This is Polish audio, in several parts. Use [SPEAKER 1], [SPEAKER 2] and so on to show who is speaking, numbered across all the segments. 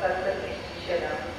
[SPEAKER 1] That's the next year now.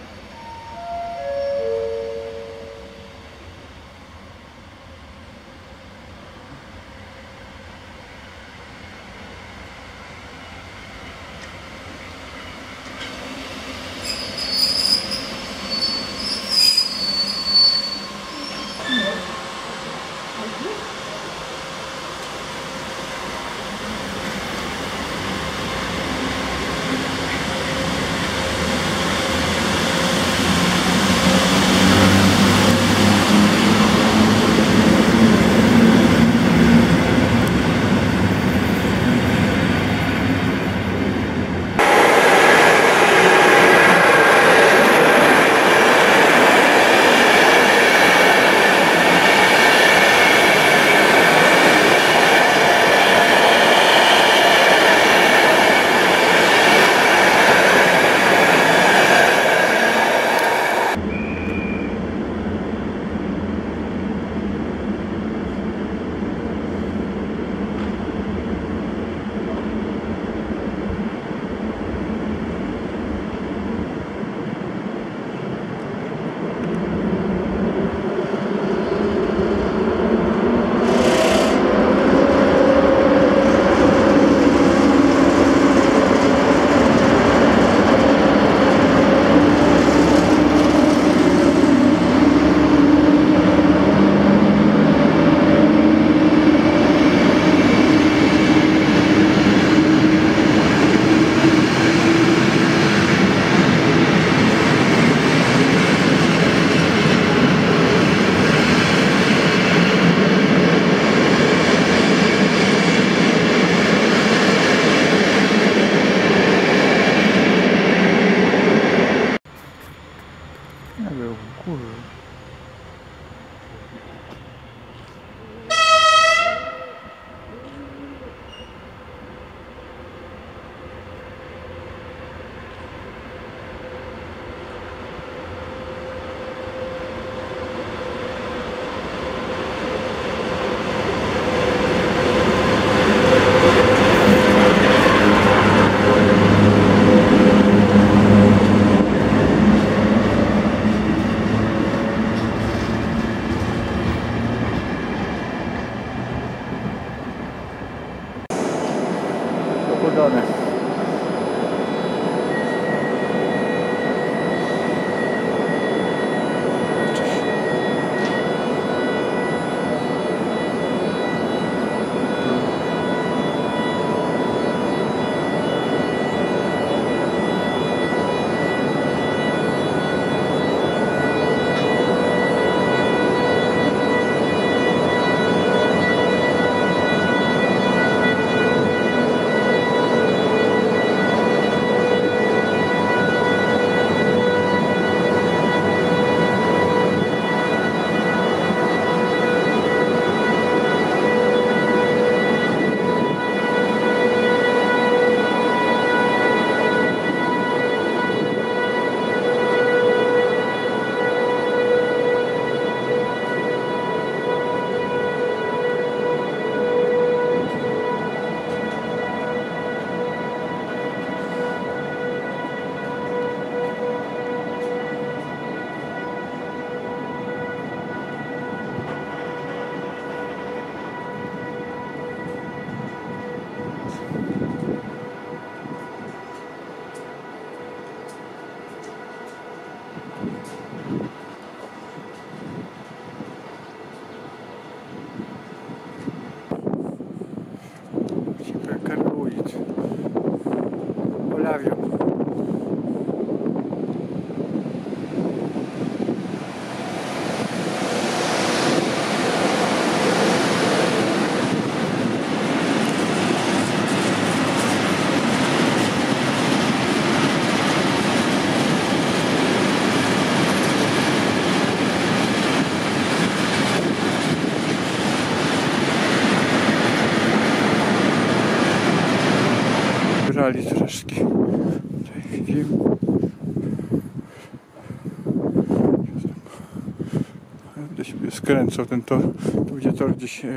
[SPEAKER 1] Skręcał ten tor. Tu będzie tor gdzieś e,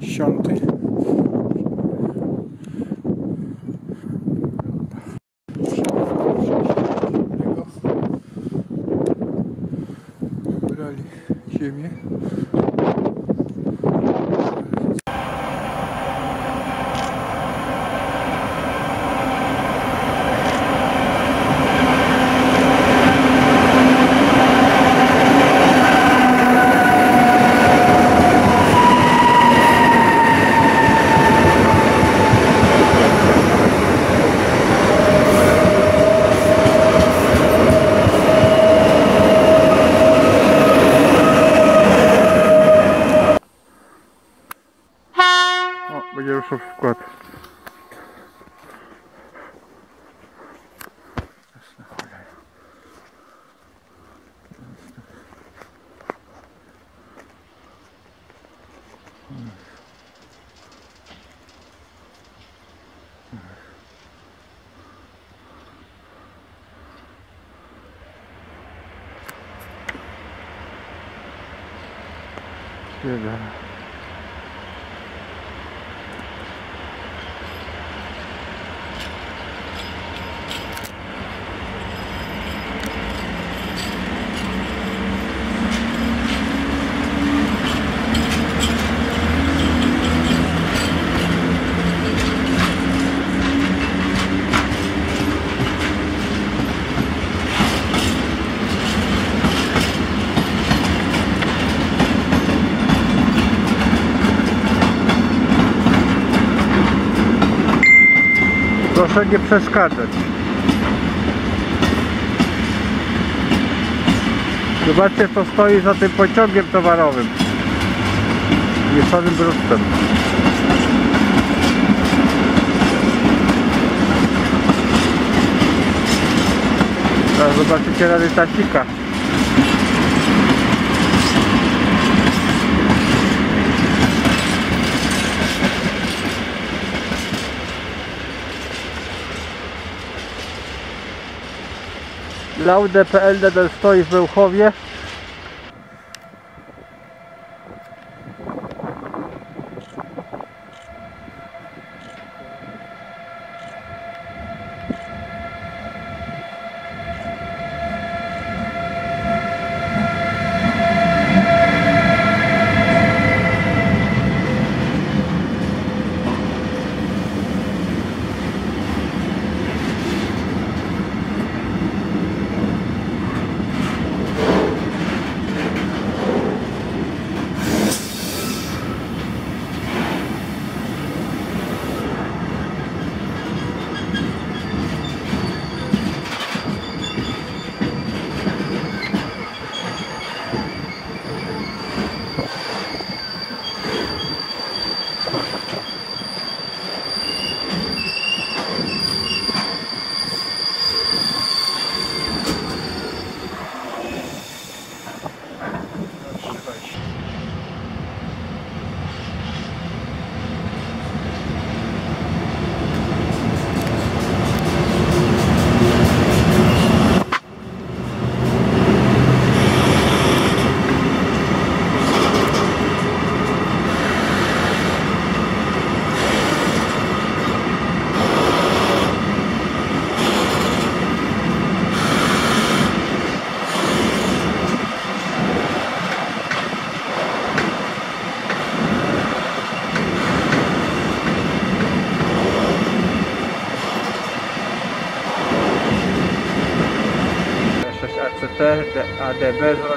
[SPEAKER 1] dziesiąty. Proszę nie przeszkadzać. Zobaczcie co stoi za tym pociągiem towarowym. Mieszanym brustem. Teraz zobaczycie rady Tasika. Laudę PLD stoi w Bełchowie.
[SPEAKER 2] 对，所说。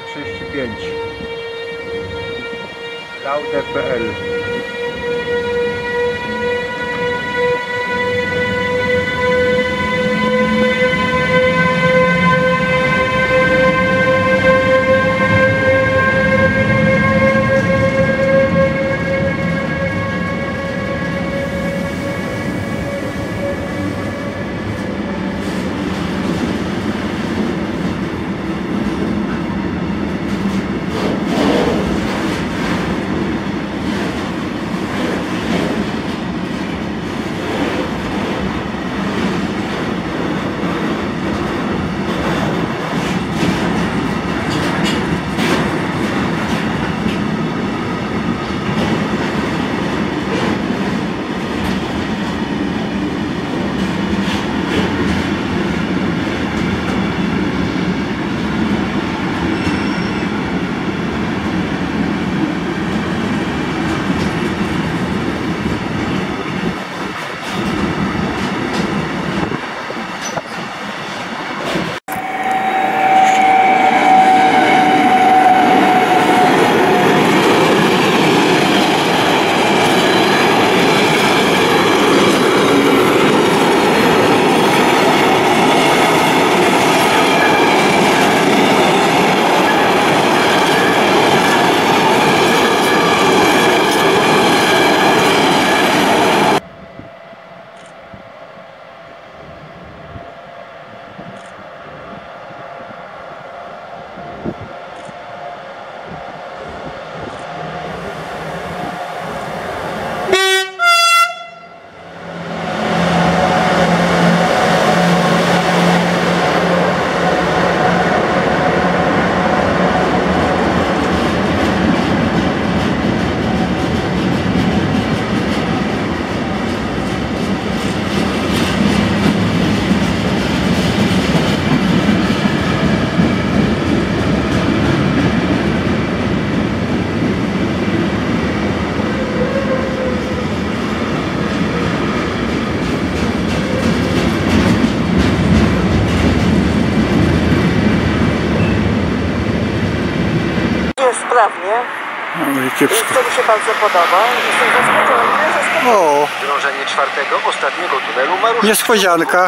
[SPEAKER 2] Podoba, jestem zaskoczony, zaskoczony.
[SPEAKER 1] O,
[SPEAKER 2] Drążenie czwartego, ostatniego tunelu Marusz.
[SPEAKER 1] niespodzianka.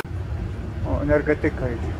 [SPEAKER 1] O, energetyka idzie.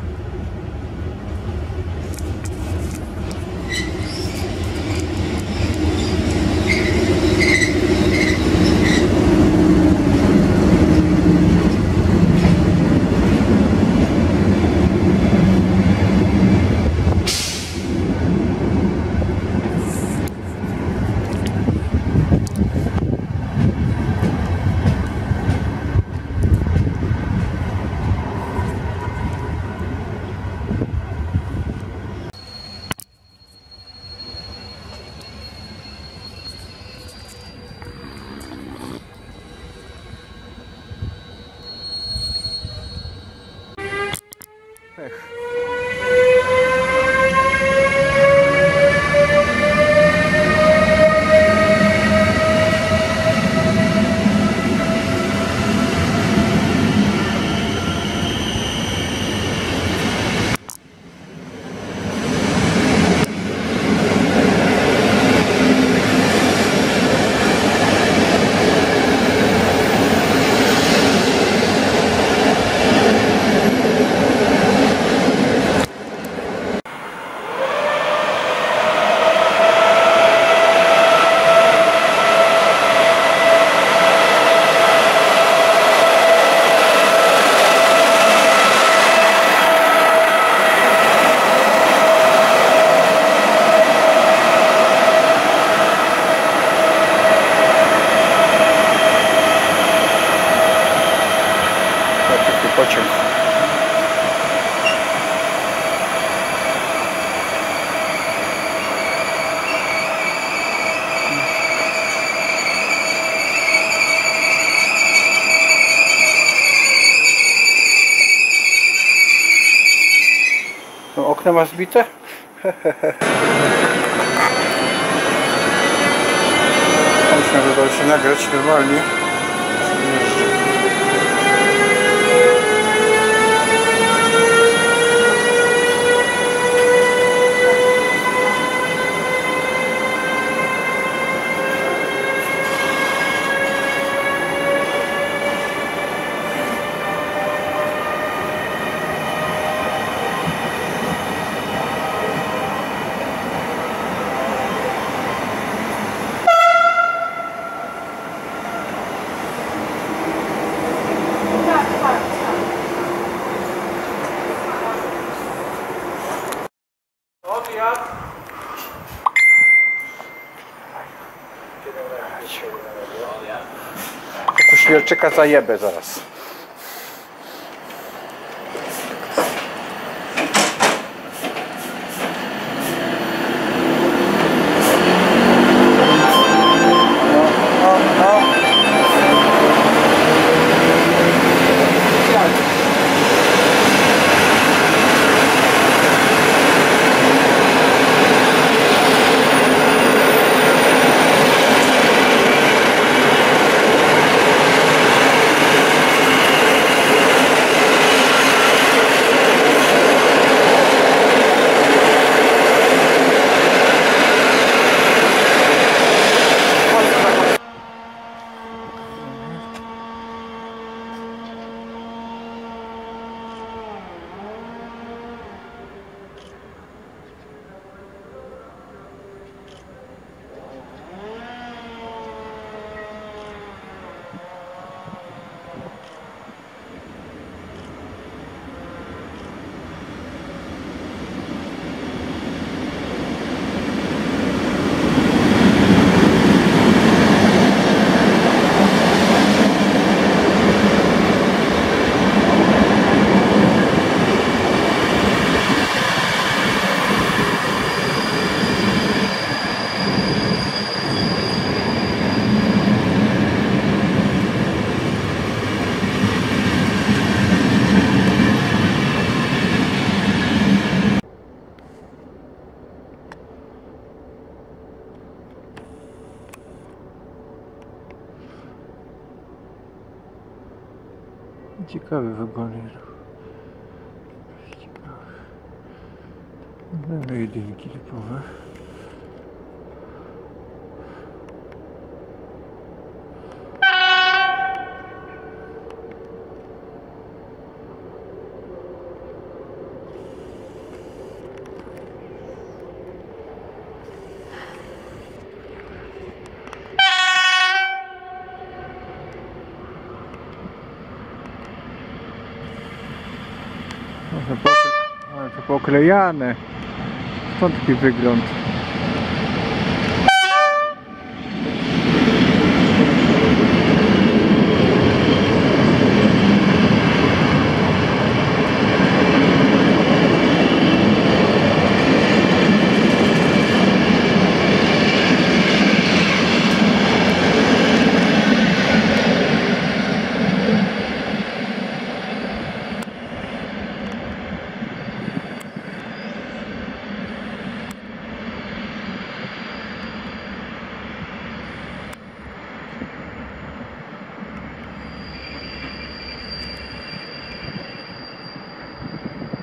[SPEAKER 1] Ma zbite? Musimy by się nagrać normalnie. Tylko świerczyka zajebę zaraz. No, no, no. Ciekawy wagonik. Ciekawy. Mamy jedynki typowe. No pokle... Ale to poklejane. Stąd taki wygląd.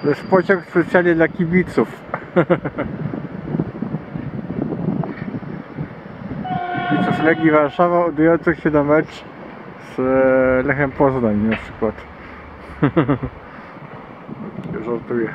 [SPEAKER 1] To jest pociąg specjalnie dla kibiców. Kibiców Legii Warszawa udających się na mecz z e, Lechem Poznań na przykład. Żartuję.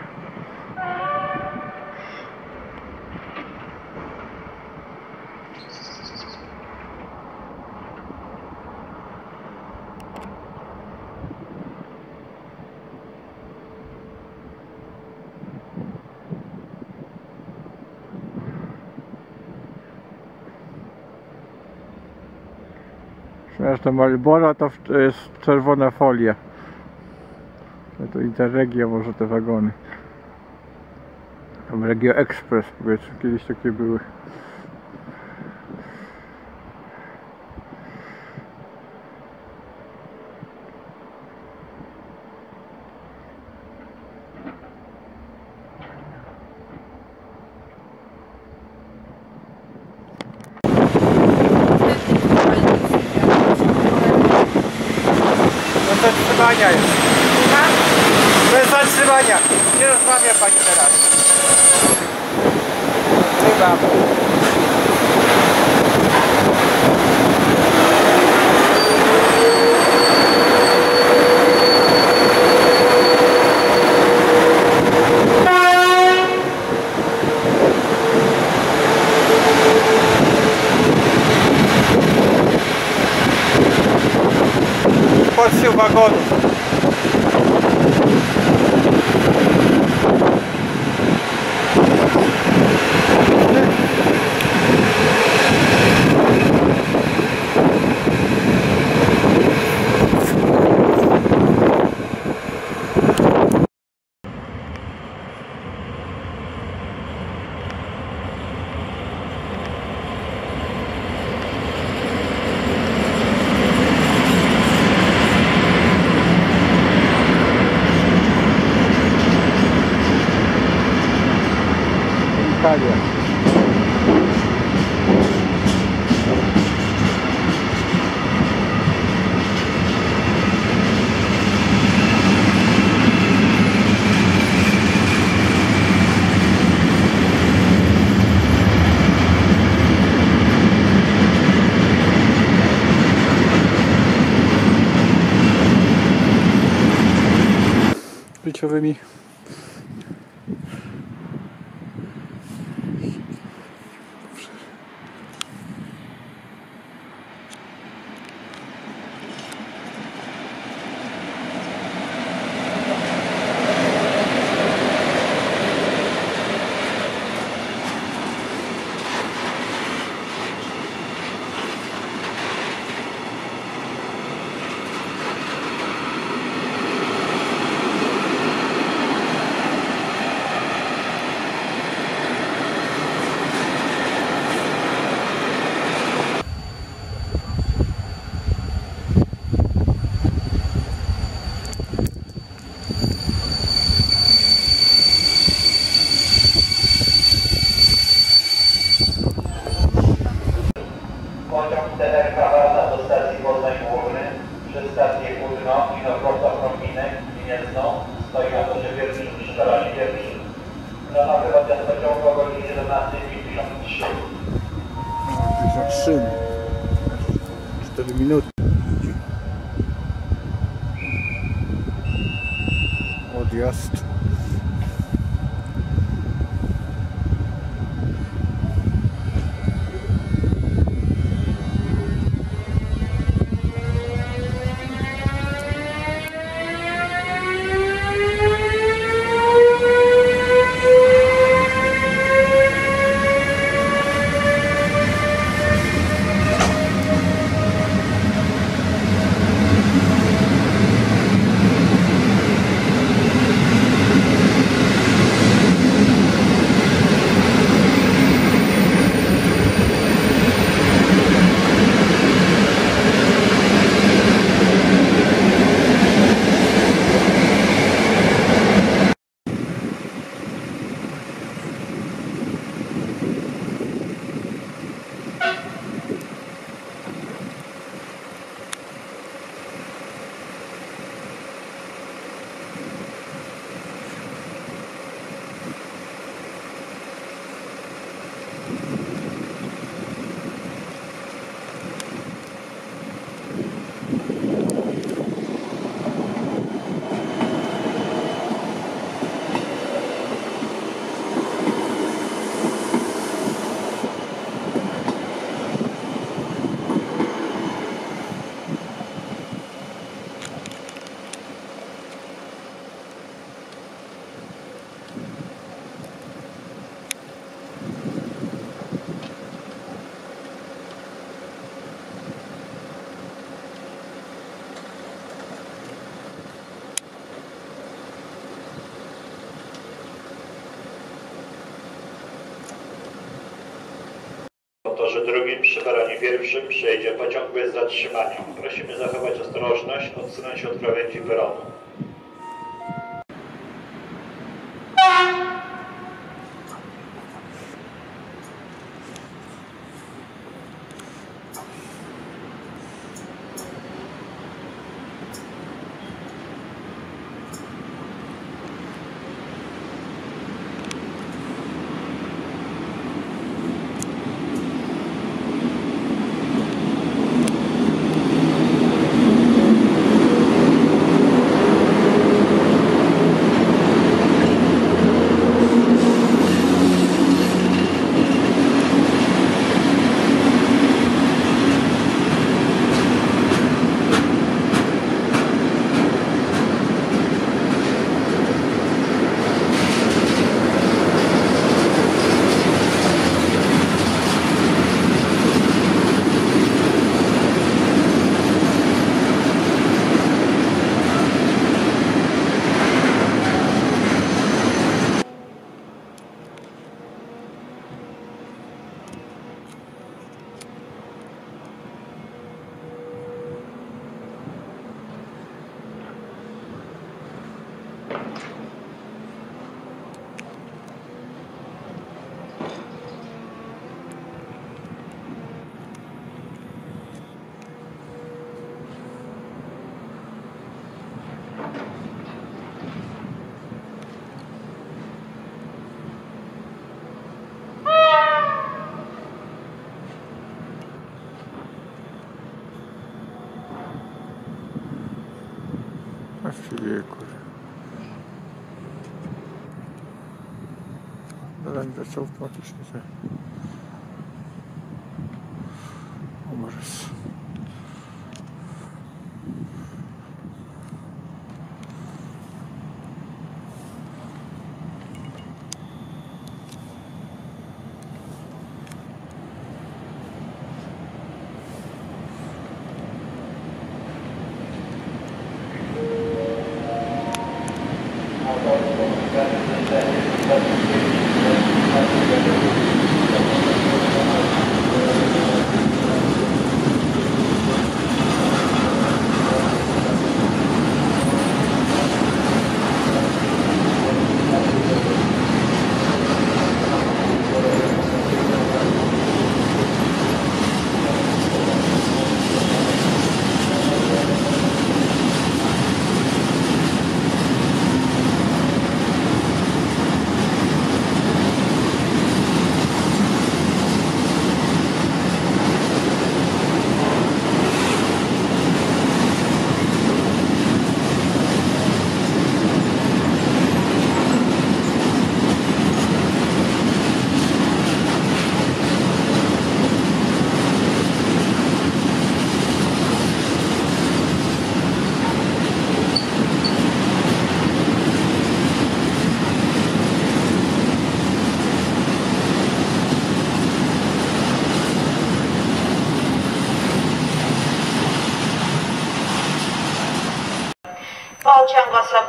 [SPEAKER 1] Malbora to w- jest czerwona folia. To Interregia może te wagony. Tam Regio Express powiedzmy, kiedyś takie były.
[SPEAKER 3] with nowymi pierwszym przyjedzie pociąg bez zatrzymania. Prosimy zachować ostrożność, odsunąć od krawędzi peronu.
[SPEAKER 1] все автоматично.
[SPEAKER 4] Ужас.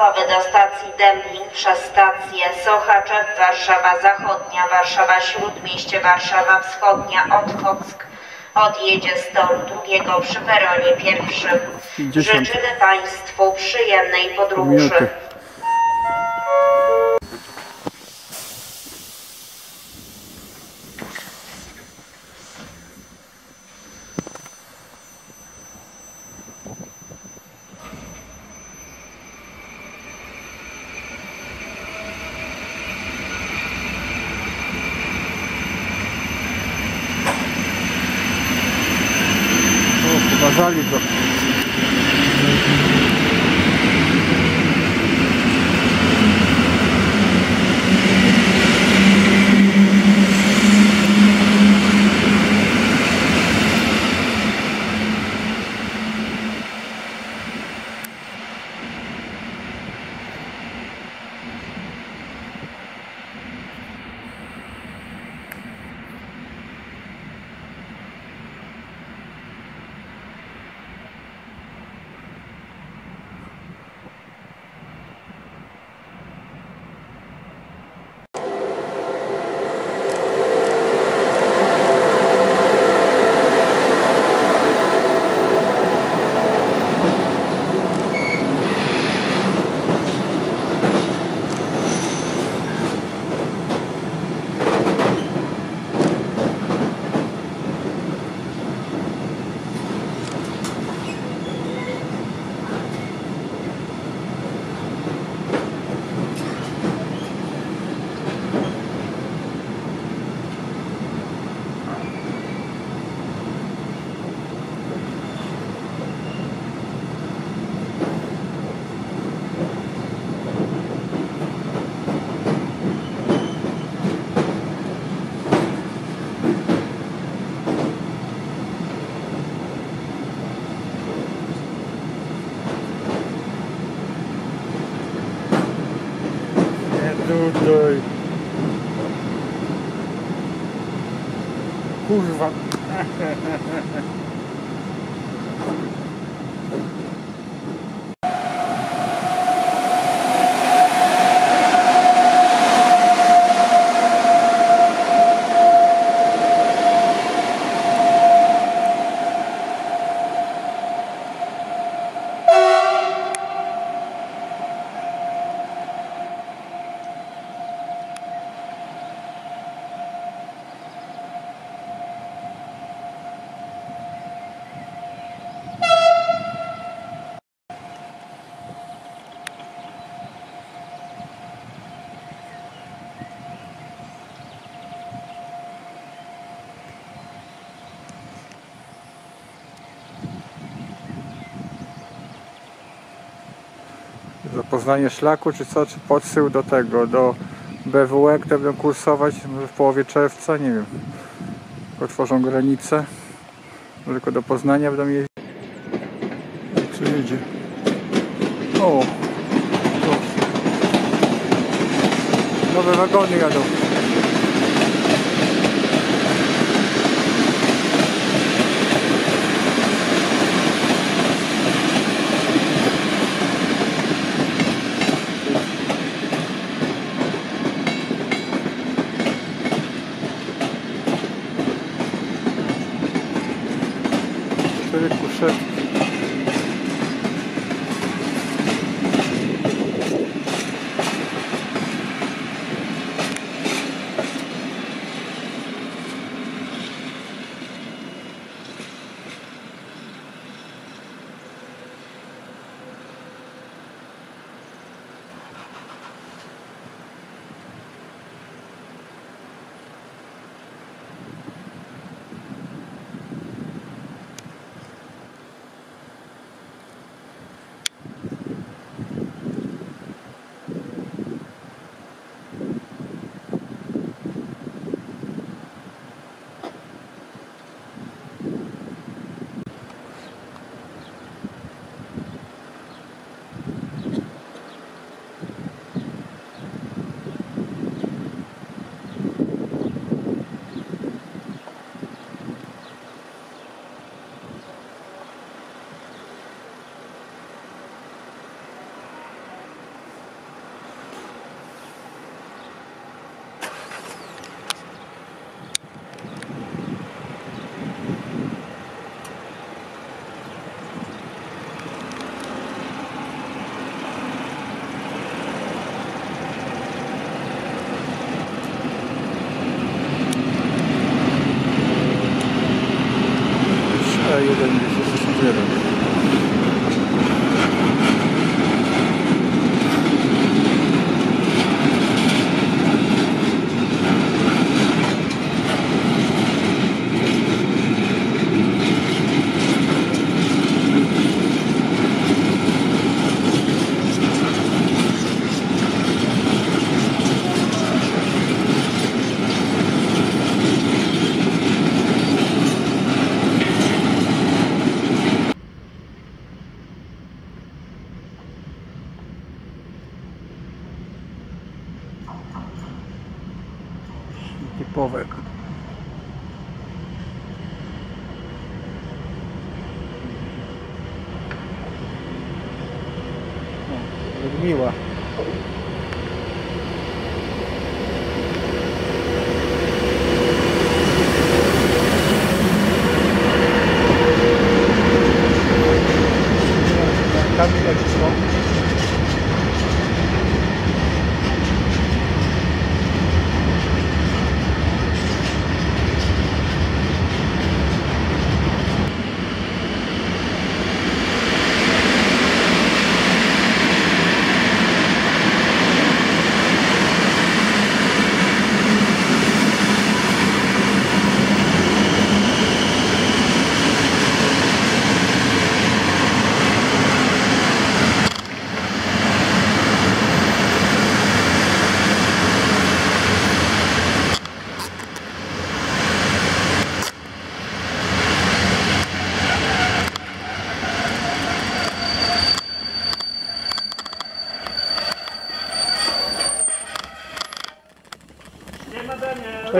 [SPEAKER 4] Osobowy do stacji Dęblin przez stację Sochaczew, Warszawa Zachodnia, Warszawa Śródmieście, Warszawa Wschodnia, Otwock odjedzie z toru drugiego przy peronie pierwszym.
[SPEAKER 1] 50.
[SPEAKER 4] Życzymy Państwu przyjemnej podróży.
[SPEAKER 1] Kurwa. Zapoznanie szlaku, czy co, czy podsył do tego, do BWE, które będą kursować może w połowie czerwca, nie wiem. Otworzą granice. Może Tylko do Poznania będą jeździć. Co jedzie? O! Nowe wagony jadą. puede cursar.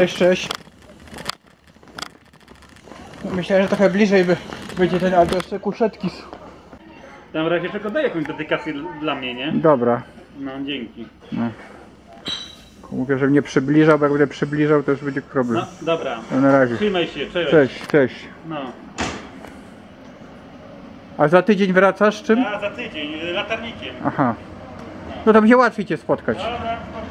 [SPEAKER 1] Cześć, cześć. Myślałem, że trochę bliżej by, będzie ten, ale to jeszcze kuszetki
[SPEAKER 5] w razie czego daj jakąś dedykację dla- dla mnie, nie?
[SPEAKER 1] Dobra.
[SPEAKER 5] No, dzięki.
[SPEAKER 1] Mówię, że mnie przybliżał, bo jak będę przybliżał, to już będzie problem.
[SPEAKER 5] No, dobra.
[SPEAKER 1] No, na razie.
[SPEAKER 5] Trzymaj się, cześć.
[SPEAKER 1] Cześć, cześć.
[SPEAKER 5] No.
[SPEAKER 1] A za tydzień wracasz z czym?
[SPEAKER 5] A za tydzień, y, latarnikiem.
[SPEAKER 1] Aha. No to będzie łatwiej cię spotkać.
[SPEAKER 5] Dobra, spoko,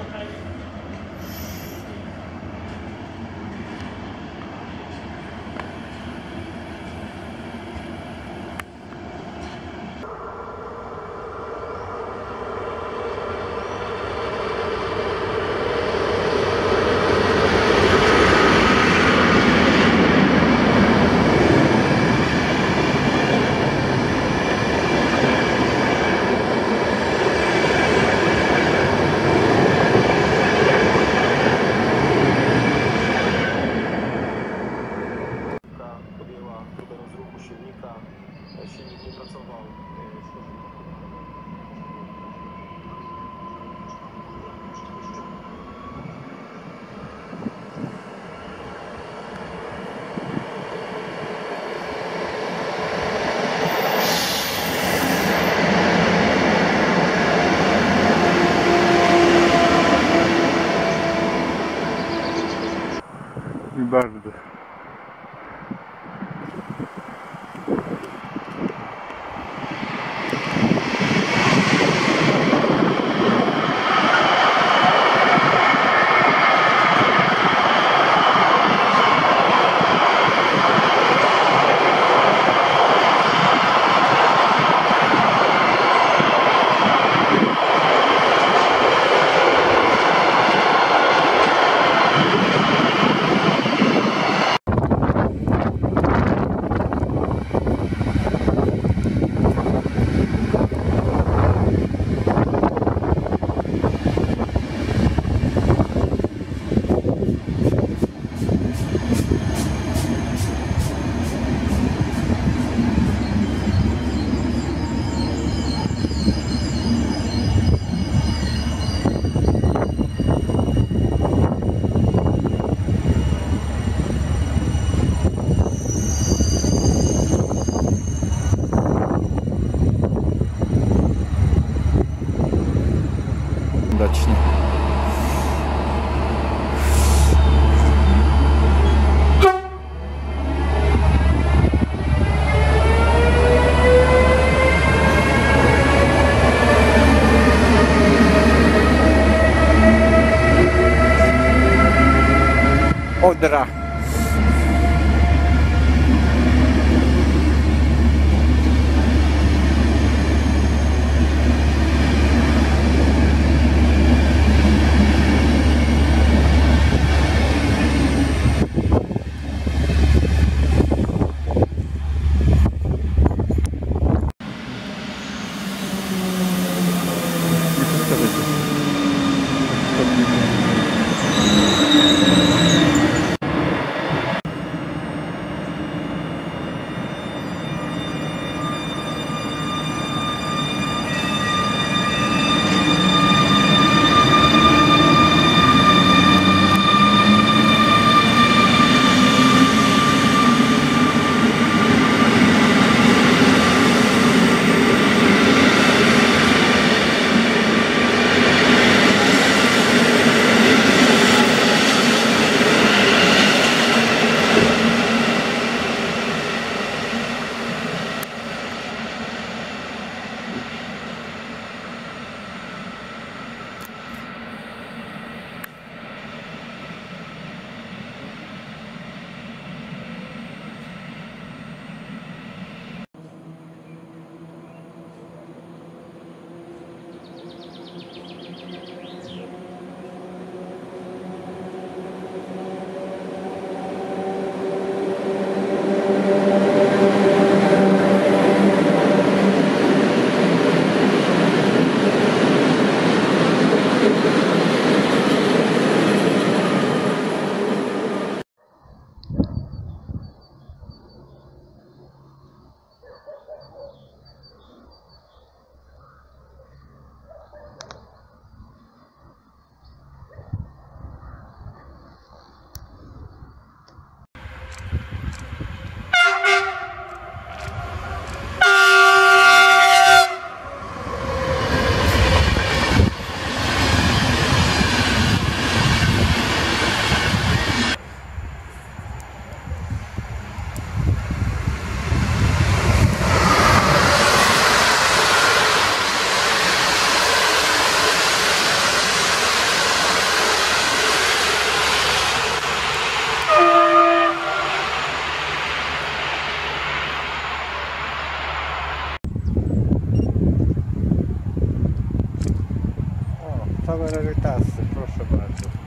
[SPEAKER 1] Same rarytasy, proszę bardzo.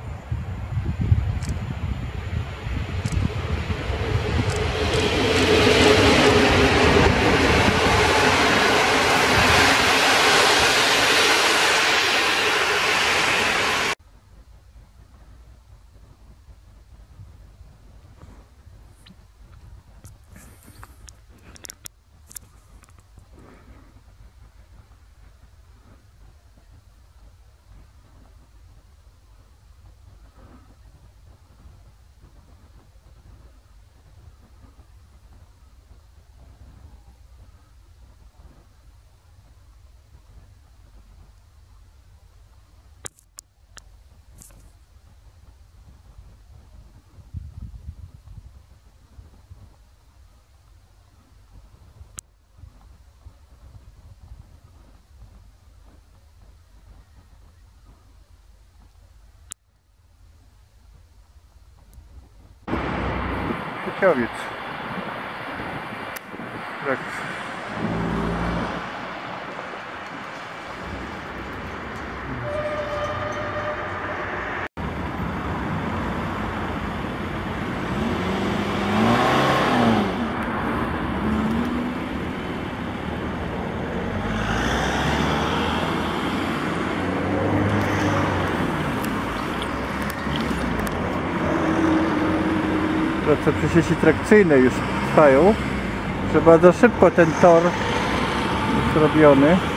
[SPEAKER 1] Kukiowiec. Tak. Prace przy sieci trakcyjnej już trwają. Że bardzo szybko ten tor jest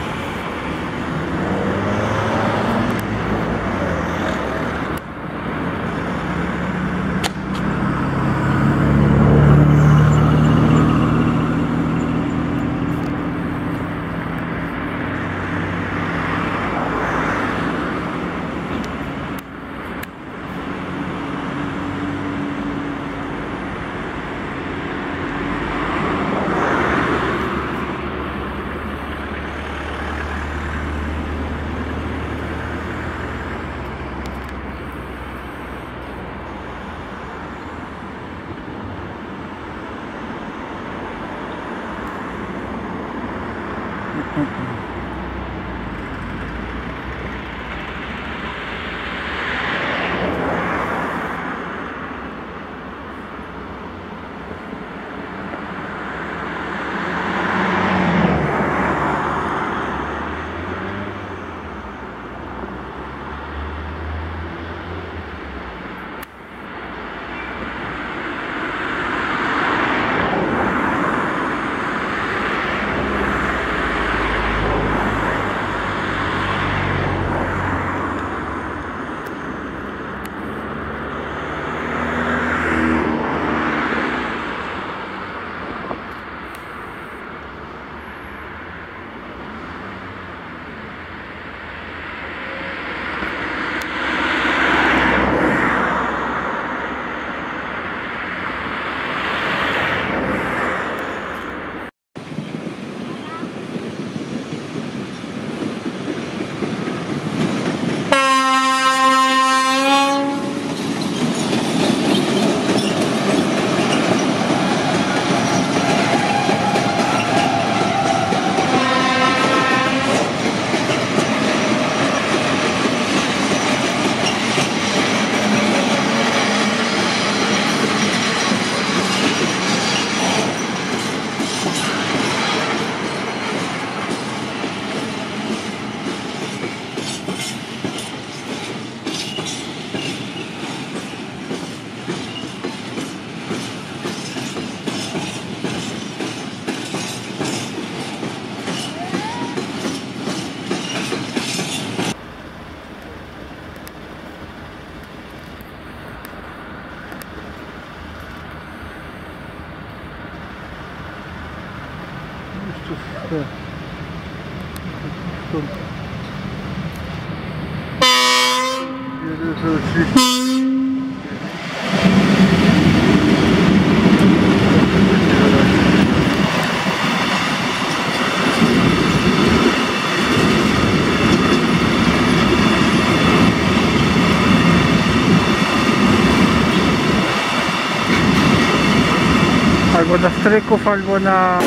[SPEAKER 1] na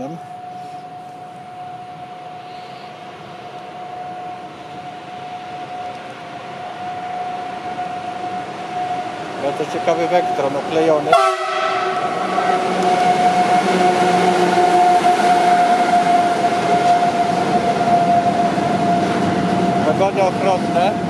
[SPEAKER 1] No
[SPEAKER 6] Bardzo ciekawy wektron no oklejony. Wagonie ochronne.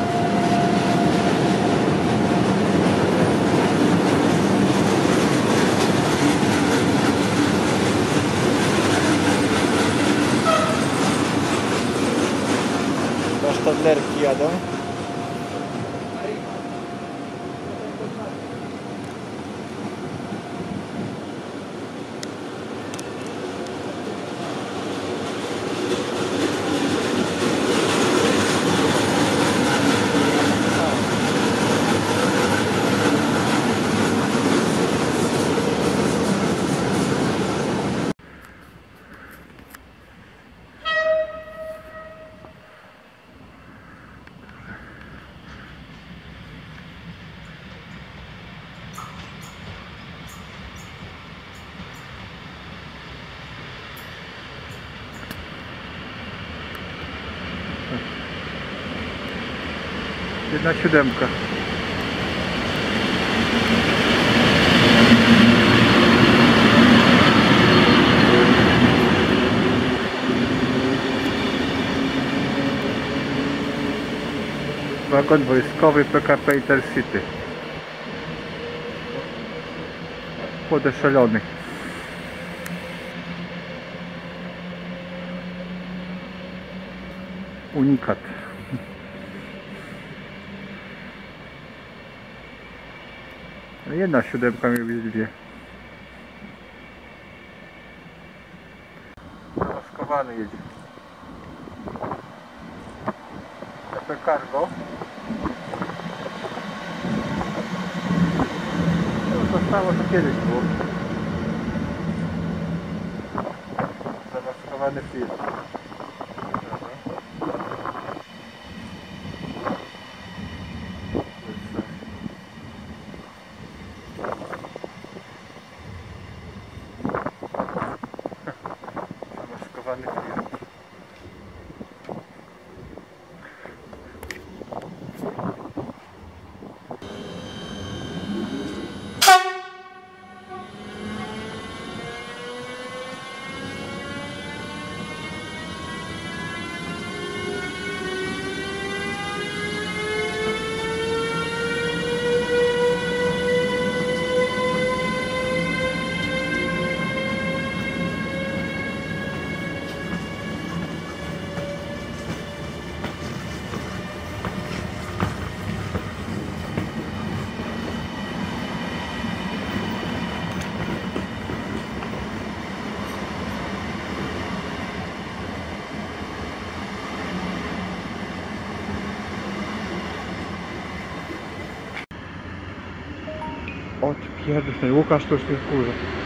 [SPEAKER 6] Do sztadlerki jadą.
[SPEAKER 1] Jedna siódemka. Wagon wojskowy PKP Intercity. Podeszelony. Unikat. Jedna siódemka być dwie. Maskowany jedzie. TP Cargo. No, zostało to kiedyś było. Zamaskowany film. Zamaskowany film. Odpierdol, Łukasz to już wkurza.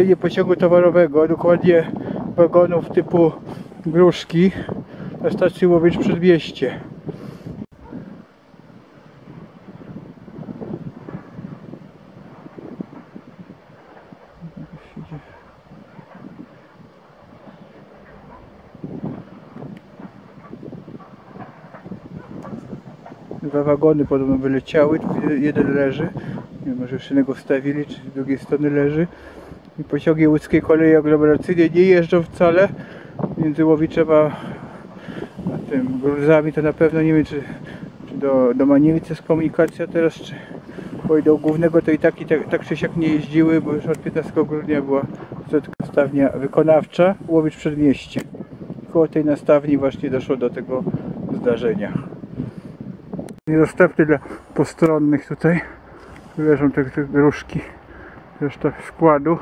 [SPEAKER 1] Kolejnie pociągu towarowego, dokładnie wagonów typu gruszki na stacji Łowicz Przedmieście. Dwa wagony podobno wyleciały, jeden leży. Nie wiem, może jeszcze innego wstawili, czy z drugiej strony leży. I pociągi łódzkiej kolei aglomeracyjnej nie jeżdżą wcale. Między Łowiczem a, a tym gruzami to na pewno nie wiem, czy, czy do, do Maniewic jest komunikacja teraz, czy bo do głównego to i tak, i tak, tak czy siak nie jeździły, bo już od 15 grudnia była stawnia wykonawcza Łowicz Przedmieście. Koło tej nastawni właśnie doszło do tego zdarzenia niedostępny dla postronnych tutaj. Tu leżą te, te gruszki, reszta składu.